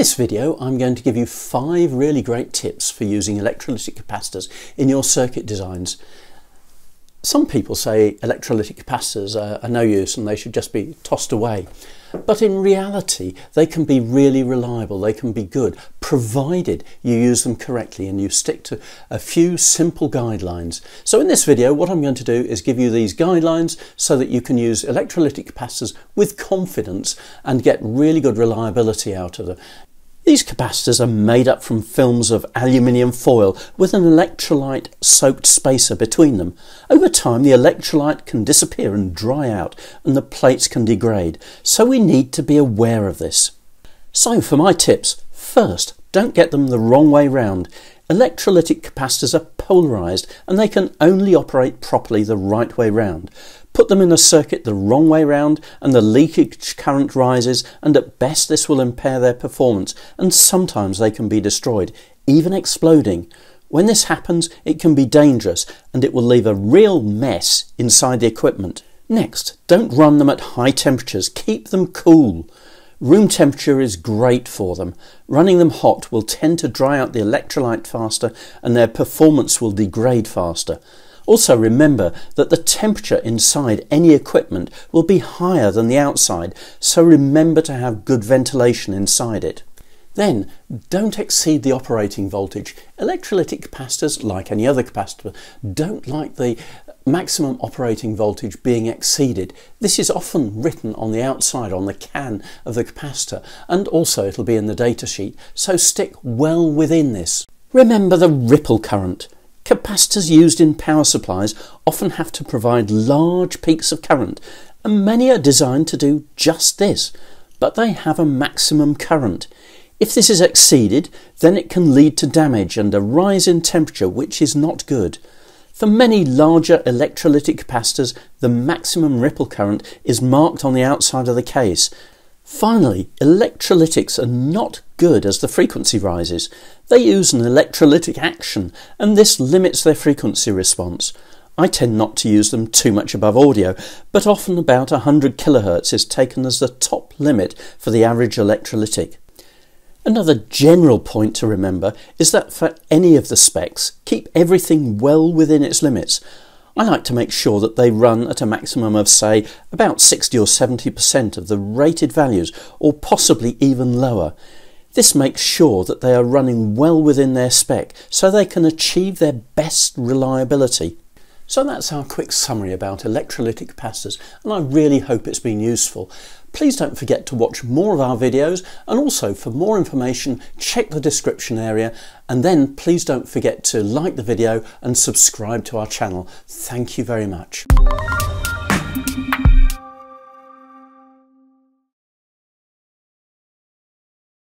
this video I'm going to give you five really great tips for using electrolytic capacitors in your circuit designs. Some people say electrolytic capacitors are, are, no use and they should just be tossed away. But in reality, they can be really reliable, they can be good, provided you use them correctly and you stick to a few simple guidelines. So in this video, what I'm going to do is give you these guidelines so that you can use electrolytic capacitors with confidence and get really good reliability out of them. These capacitors are made up from films of aluminium foil with an electrolyte soaked spacer between them. Over time the electrolyte can disappear and dry out and the plates can degrade, so we need to be aware of this. So for my tips, first, don't get them the wrong way round. Electrolytic capacitors are polarised and they can only operate properly the right way round. Put them in a circuit the wrong way round and the leakage current rises and at best this will impair their performance and sometimes they can be destroyed, even exploding. When this happens it can be dangerous and it will leave a real mess inside the equipment. Next, don't run them at high temperatures, keep them cool. Room temperature is great for them. Running them hot will tend to dry out the electrolyte faster and their performance will degrade faster. Also remember that the temperature inside any equipment will be higher than the outside, so remember to have good ventilation inside it. Then, don't exceed the operating voltage. Electrolytic capacitors, like any other capacitor, don't like the maximum operating voltage being exceeded. This is often written on the outside, on the can of the capacitor, and also it'll be in the datasheet, so stick well within this. Remember the ripple current. Capacitors used in power supplies often have to provide large peaks of current, and many are designed to do just this, but they have a maximum current. If this is exceeded, then it can lead to damage and a rise in temperature, which is not good. For many larger electrolytic capacitors, the maximum ripple current is marked on the outside of the case. Finally, electrolytics are not good as the frequency rises. They use an electrolytic action, and this limits their frequency response. I tend not to use them too much above audio, but often about 100 kHz is taken as the top limit for the average electrolytic. Another general point to remember is that for any of the specs, keep everything well within its limits. I like to make sure that they run at a maximum of say about 60 or 70% of the rated values or possibly even lower. This makes sure that they are running well within their spec so they can achieve their best reliability. So that's our quick summary about electrolytic capacitors and I really hope it's been useful. Please don't forget to watch more of our videos and also for more information check the description area and then please don't forget to like the video and subscribe to our channel. Thank you very much.